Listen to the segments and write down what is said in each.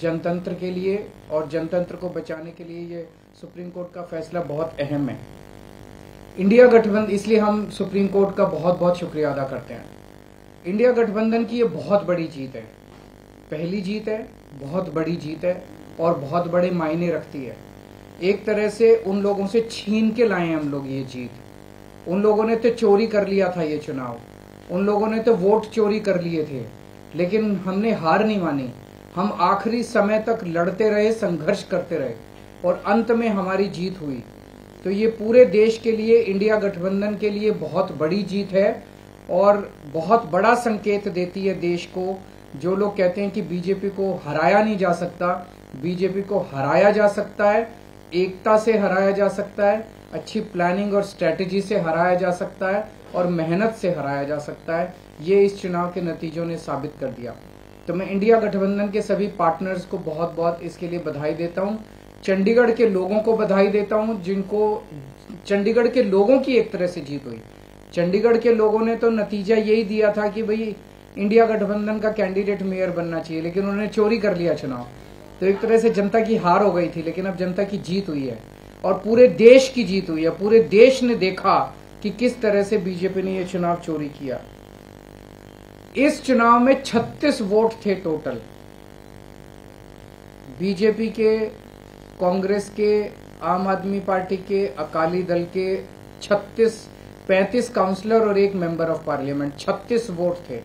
जनतंत्र के लिए और जनतंत्र को बचाने के लिए ये सुप्रीम कोर्ट का फैसला बहुत अहम है। इंडिया गठबंधन, इसलिए हम सुप्रीम कोर्ट का बहुत बहुत शुक्रिया अदा करते हैं। इंडिया गठबंधन की ये बहुत बड़ी जीत है। पहली जीत है, बहुत बड़ी जीत है और बहुत बड़े मायने रखती है। एक तरह से उन लोगों से छीन के लाए हम लोग ये जीत। उन लोगों ने तो चोरी कर लिया था ये चुनाव। उन लोगों ने तो वोट चोरी कर लिए थे। लेकिन हमने हार नहीं मानी। हम आखिरी समय तक लड़ते रहे, संघर्ष करते रहे और अंत में हमारी जीत हुई। तो ये पूरे देश के लिए, इंडिया गठबंधन के लिए बहुत बड़ी जीत है और बहुत बड़ा संकेत देती है देश को। जो लोग कहते हैं कि बीजेपी को हराया नहीं जा सकता, बीजेपी को हराया जा सकता है, एकता से हराया जा सकता है, अच्छी प्लानिंग और स्ट्रेटेजी से हराया जा सकता है और मेहनत से हराया जा सकता है, ये इस चुनाव के नतीजों ने साबित कर दिया। तो मैं इंडिया गठबंधन के सभी पार्टनर्स को बहुत बहुत इसके लिए बधाई देता हूँ। चंडीगढ़ के लोगों को बधाई देता हूँ, जिनको चंडीगढ़ के लोगों की एक तरह से जीत हुई। चंडीगढ़ के लोगों ने तो नतीजा यही दिया था कि भाई, इंडिया गठबंधन का कैंडिडेट मेयर बनना चाहिए, लेकिन उन्होंने चोरी कर लिया चुनाव। तो एक तरह से जनता की हार हो गई थी, लेकिन अब जनता की जीत हुई है। और पूरे देश की जीत हुई है। पूरे देश ने देखा कि किस तरह से बीजेपी ने यह चुनाव चोरी किया। इस चुनाव में 36 वोट थे टोटल। बीजेपी के, कांग्रेस के, आम आदमी पार्टी के, अकाली दल के 36 35 काउंसलर और एक मेंबर ऑफ़ पार्लियामेंट 36 वोट थे।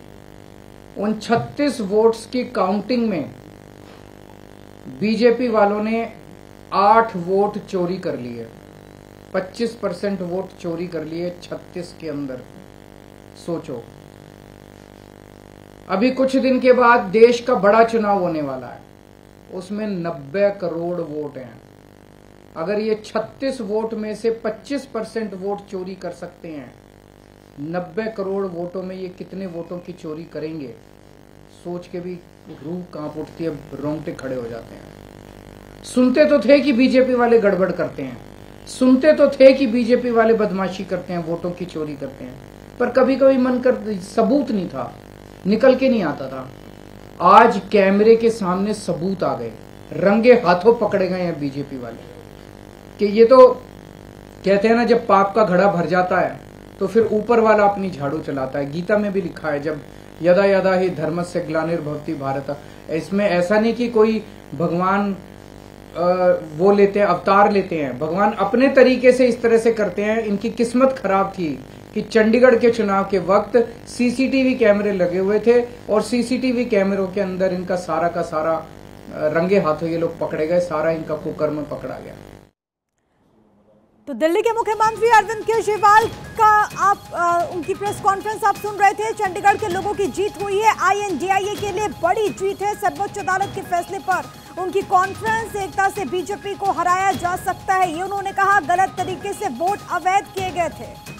उन 36 वोट्स की काउंटिंग में बीजेपी वालों ने आठ वोट चोरी कर लिए। 25 परसेंट वोट चोरी कर लिए 36 के अंदर। सोचो। अभी कुछ दिन के बाद देश का बड़ा चुनाव होने वाला है। उसमें 90 करोड़ वोट हैं। अगर ये 36 वोट में से 25 परसेंट वोट चोरी कर सकते हैं 90 करोड़ वोटों में ये कितने वोटों की चोरी करेंगे? सोच के भी रूह काँप उठती है, रोंगटे खड़े हो जाते हैं। सुनते तो थे कि बीजेपी वाले गड़बड़ करते हैं। सुनते तो थे कि बीजेपी वाले बदमाशी करते हैं, वोटों की चोरी करते हैं। पर कभी कभी मन कर सबूत नहीं था। निकल के नहीं आता था। आज कैमरे के सामने सबूत आ गए। रंगे हाथों पकड़े गए हैं बीजेपी वाले। कि ये तो कहते हैं ना, जब पाप का घड़ा भर जाता है तो फिर ऊपर वाला अपनी झाड़ू चलाता है। गीता में भी लिखा है, जब यदा यदा ही धर्म से ग्लानिर्भवती भारत। इसमें ऐसा नहीं कि कोई भगवान वो लेते हैं, अवतार लेते हैं। भगवान अपने तरीके से इस तरह से करते हैं, इनकी किस्मत खराब थी। कि चंडीगढ़ के चुनाव के वक्त सीसीटीवी कैमरे लगे हुए थे और सीसीटीवी कैमरों के अंदर इनका सारा का सारा रंगे हाथों ये लोग पकड़े गए सारा इनका कुकर्म पकड़ा गया। तो दिल्ली के मुख्यमंत्री अरविंद केजरीवाल का आप आ, उनकी प्रेस कॉन्फ्रेंस आप सुन रहे थे। चंडीगढ़ के लोगों की जीत हुई है। आईएनडीआईए के लिए बड़ी जीत है सर्वोच्च अदालत के फैसले पर। उनकी कॉन्फ्रेंस एकता से बीजेपी को हराया जा सकता है ये उन्होंने कहा। गलत तरीके से वोट अवैध किए गए थे।